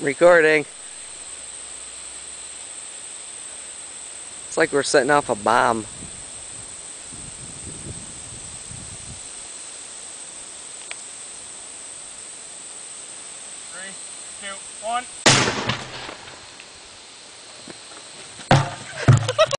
Recording. It's like we're setting off a bomb. Three, two, one.